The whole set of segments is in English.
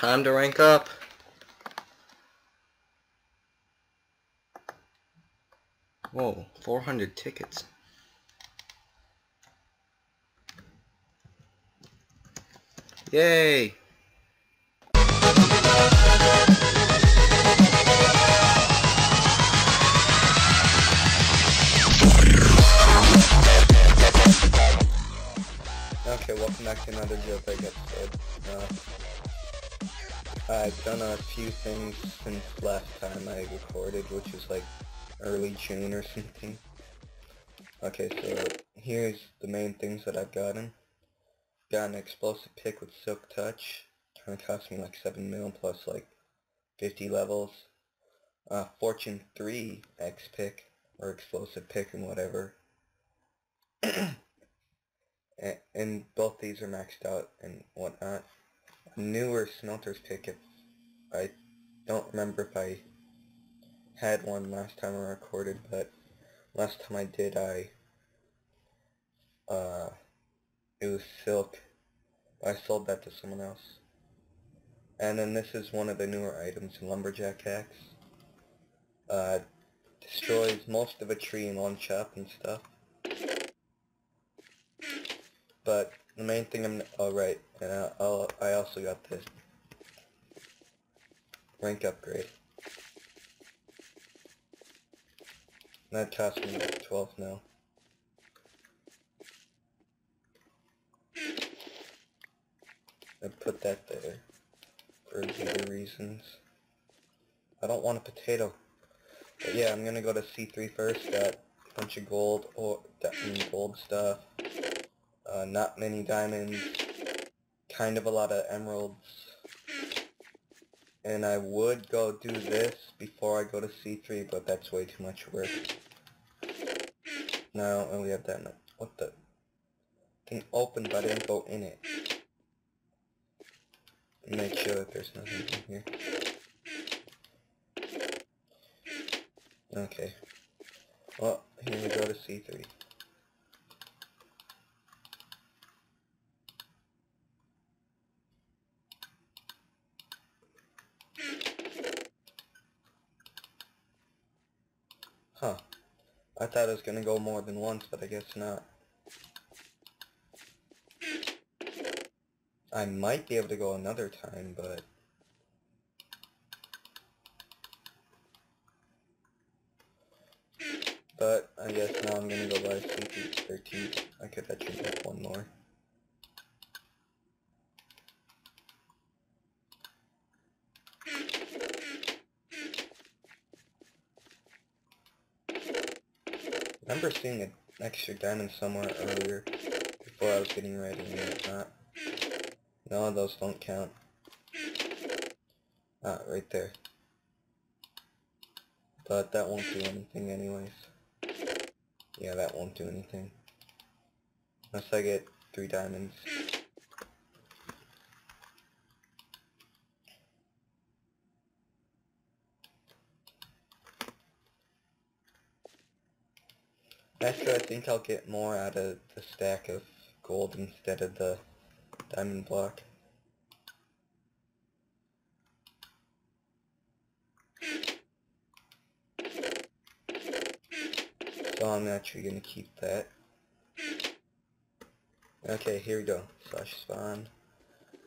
Time to rank up. Whoa, 400 tickets. Yay! Okay, welcome back to another jailbreak episode. Uh, I've done a few things since last time I recorded, which was like early June or something. Okay, so here's the main things that I've gotten. Got an explosive pick with Silk Touch. Kind of cost me like 7 mil plus like 50 levels. Uh, Fortune 3 X pick, or explosive pick and whatever. and, and both these are maxed out and whatnot. Newer smelters pick if I don't remember if I had one last time I recorded, but last time I did I uh it was silk. I sold that to someone else. And then this is one of the newer items Lumberjack Axe. Uh destroys most of a tree in one chop and stuff. But the main thing I'm oh right, and I, I'll, I also got this rank upgrade. That cost me like 12 now. I put that there for bigger reasons. I don't want a potato. But yeah, I'm gonna go to C3 first. Got a bunch of gold or mm, gold stuff. Uh, not many diamonds. Kind of a lot of emeralds. And I would go do this before I go to C3, but that's way too much work. No, and we have that. What the? Can open, but I didn't go in it. Make sure that there's nothing in here. Okay. Well, here we go to C3. Huh. I thought it was gonna go more than once, but I guess not. I might be able to go another time. But, I guess now I'm gonna go by CP 13. I could actually make one more. Remember seeing an extra diamond somewhere earlier before I was getting ready and whatnot. No, those don't count. Ah, right there. But that won't do anything anyways. Yeah, that won't do anything. Unless I get three diamonds. Actually, I think I'll get more out of the stack of gold instead of the diamond block. So I'm actually going to keep that. Okay, here we go. Slash spawn.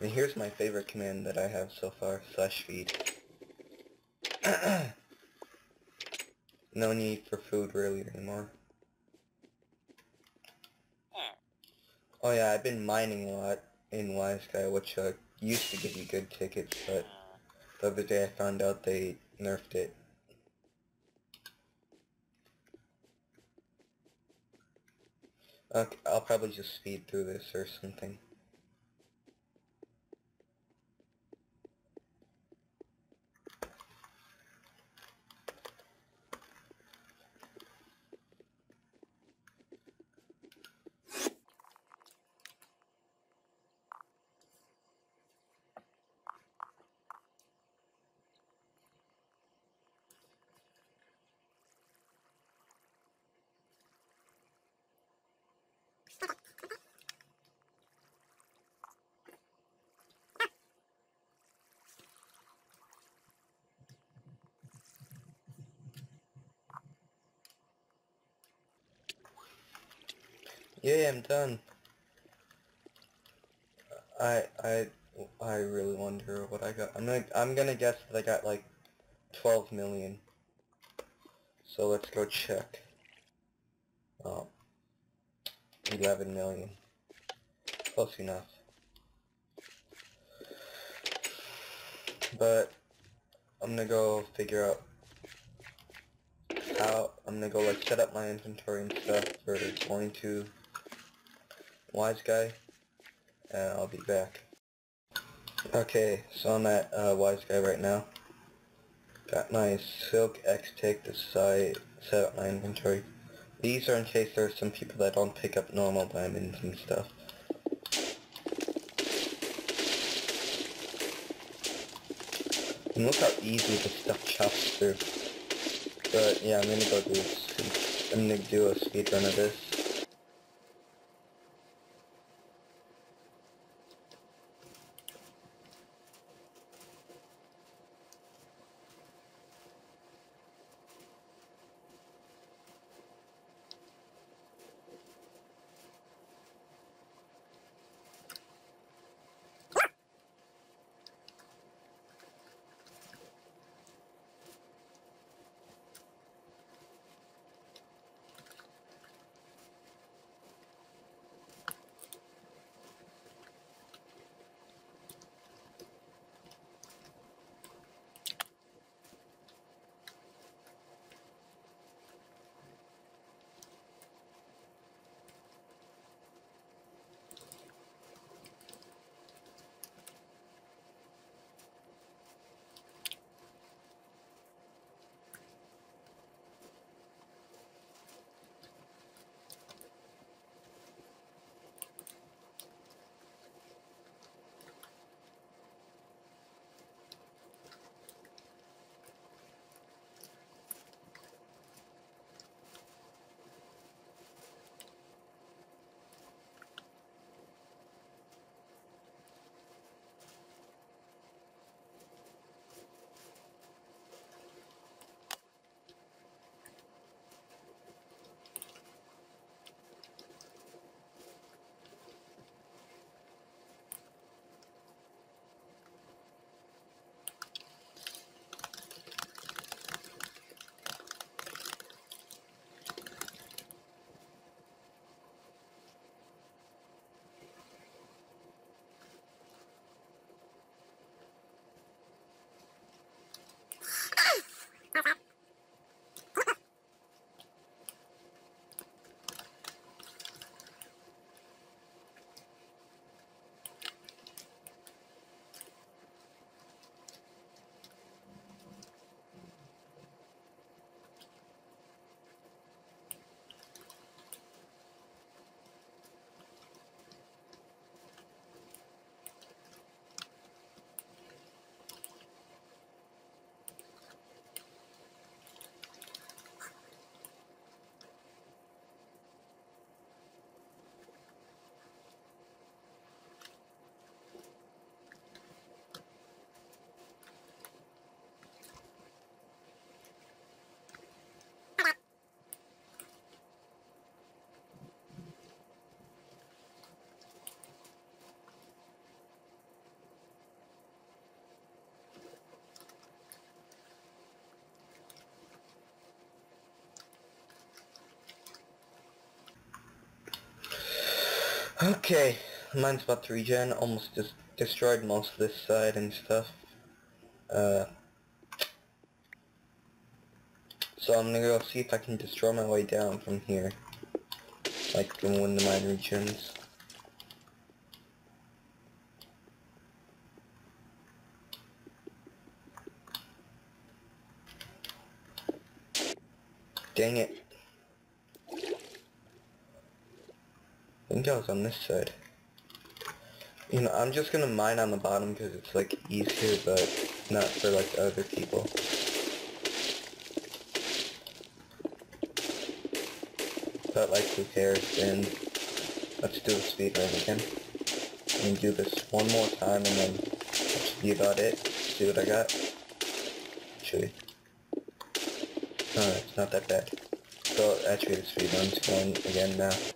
And here's my favorite command that I have so far. Slash feed. no need for food really anymore. Oh yeah, I've been mining a lot in Wise Guy, which uh, used to give you good tickets, but the other day I found out they nerfed it. Okay, I'll probably just speed through this or something. Yeah, I'm done. I I I really wonder what I got. I'm gonna I'm gonna guess that I got like 12 million. So let's go check. Oh, 11 million. Close enough. But I'm gonna go figure out how I'm gonna go like set up my inventory and stuff for going to Wise Guy and I'll be back. Okay, so I'm at uh, Wise Guy right now. Got my Silk X-Take to set up my inventory. These are in case there are some people that don't pick up normal diamonds and stuff. And look how easy the stuff chops through. But yeah, I'm gonna go do I'm gonna do a speed run of this. Okay, mine's about to regen, almost just destroyed most of this side and stuff. Uh, so I'm gonna go see if I can destroy my way down from here. Like when the mine regens. Dang it. Think I was on this side. You know, I'm just gonna mine on the bottom because it's like easier, but not for like other people. But like who cares, and let's do the speed run again. And do this one more time and then that should be about it. See what I got? Actually. Alright, oh, it's not that bad. So actually the speed run's going again now.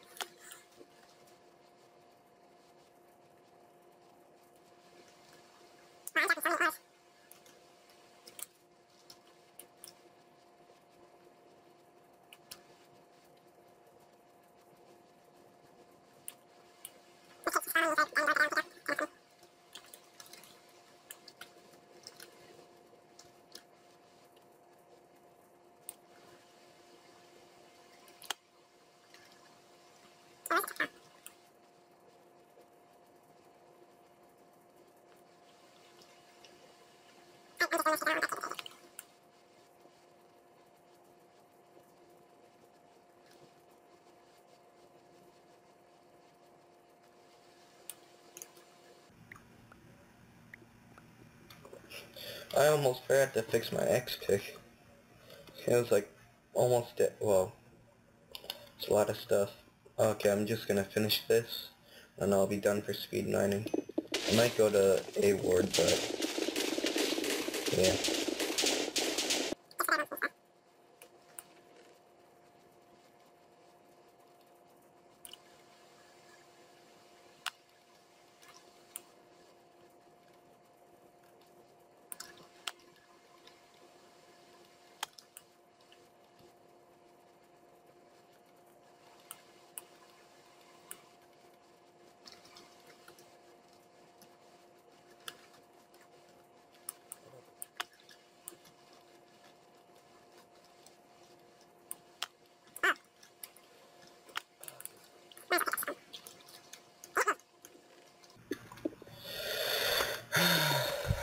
I almost forgot to fix my X-Pick. It was like almost it. Well, it's a lot of stuff. Okay, I'm just gonna finish this, and I'll be done for speed mining. I might go to A ward, but yeah.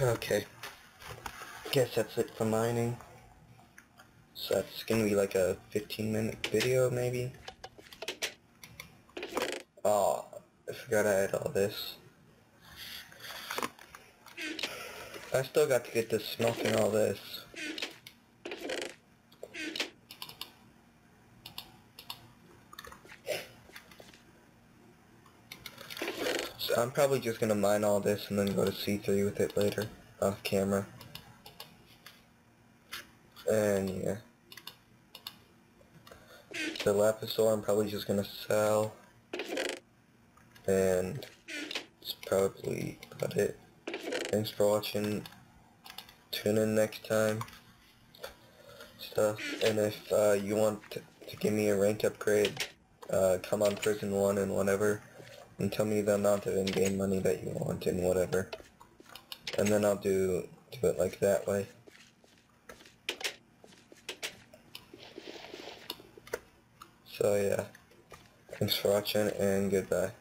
Okay. Guess that's it for mining. So that's gonna be like a 15 minute video maybe. Oh, I forgot I had all this. I still got to get to smoking all this. So I'm probably just gonna mine all this and then go to C3 with it later, off camera. And yeah. The lapis ore I'm probably just gonna sell. And it's probably about it. Thanks for watching. Tune in next time. Stuff. And if uh, you want to, to give me a rank upgrade, uh, come on Prison 1 and whatever and tell me the amount of in-game money that you want and whatever. And then I'll do, do it like that way. So yeah, thanks for watching and goodbye.